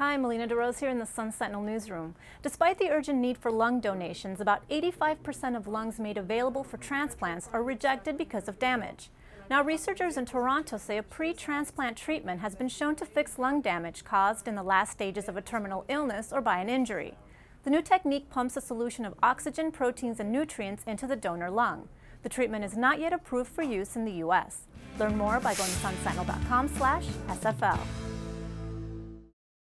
Hi, Melina DeRose here in the Sun Sentinel newsroom. Despite the urgent need for lung donations, about 85% of lungs made available for transplants are rejected because of damage. Now, researchers in Toronto say a pre-transplant treatment has been shown to fix lung damage caused in the last stages of a terminal illness or by an injury. The new technique pumps a solution of oxygen, proteins, and nutrients into the donor lung. The treatment is not yet approved for use in the U.S. Learn more by going to sunsentinel.com slash SFL.